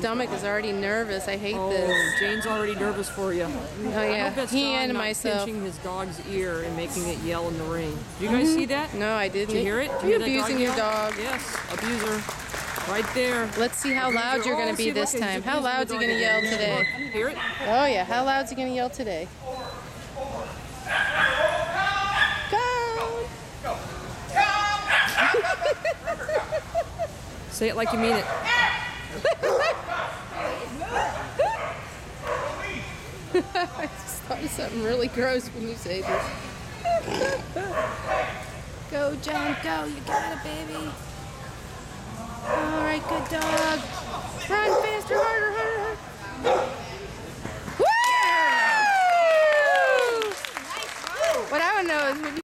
stomach is already nervous. I hate Oh, this. Jane's already nervous for you. Oh yeah, he and myself. pinching his dog's ear and making it yell in the rain. Do you guys mm-hmm. see that? No, I didn't. Did you hear it? Did You hear that abusing dog your dog. Yes, abuser. Right there. Let's see how loud Abuser. you're gonna Oh, be this look, time. How loud's he dog gonna again. yell today? Look, Hear it? Oh yeah, how loud's he gonna yell today? Go! Say it like you mean it. I just thought of something really gross when you say this. go, John, go. You got it, baby. All right, good dog. Run faster, harder, harder, harder. Woo! What I want to know is when you